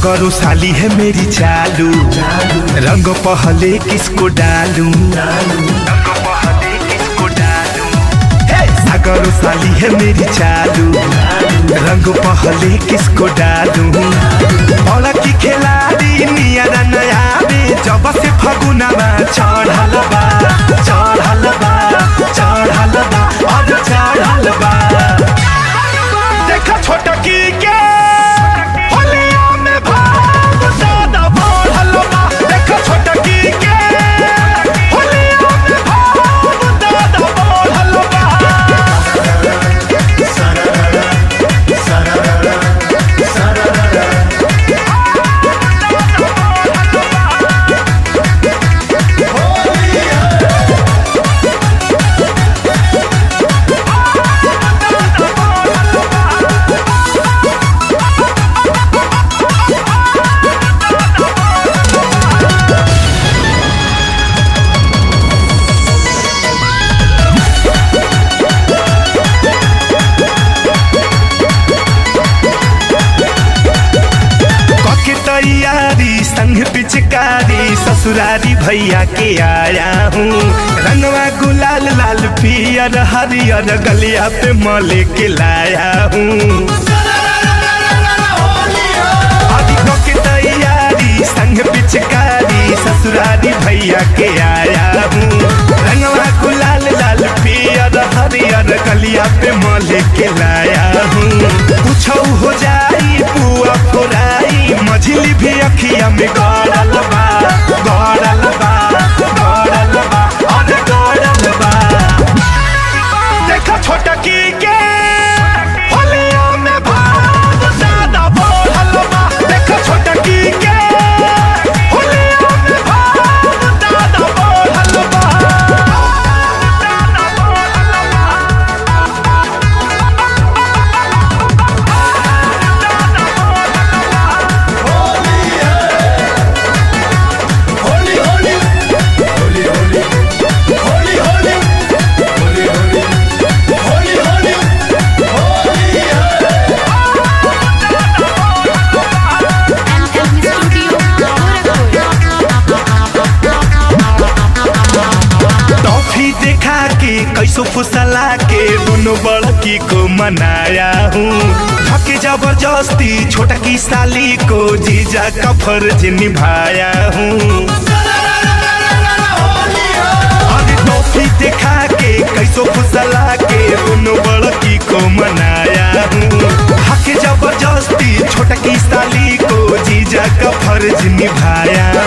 सगरो साली है मेरी चालू। रंग पहले किसको डालू? हे साली है मेरी चालू। रंग पहले किसको डालू? औला की खिलाड़ी पिचकारी ससुरारी भैया के आया हूँ। रंगवा गुलाल, लाल पियर, हरियर गलिया पे मले के लाया हूँ। तैयारी ससुरारी भैया के आया हूँ। रंगवा गुलाल, लाल पियर, हरियर गलिया पे सासू फुसला के दोनों बड़की को मनाया हूँ। हक ज़बरदस्ती छोटकी साली को जीजा का फ़र्ज़ निभाया हूँ। टॉफी दिखा के कैसो फुसला के दोनों बड़की को मनाया हूँ। हक ज़बरदस्ती छोटकी साली को जीजा का फ़र्ज़ निभाया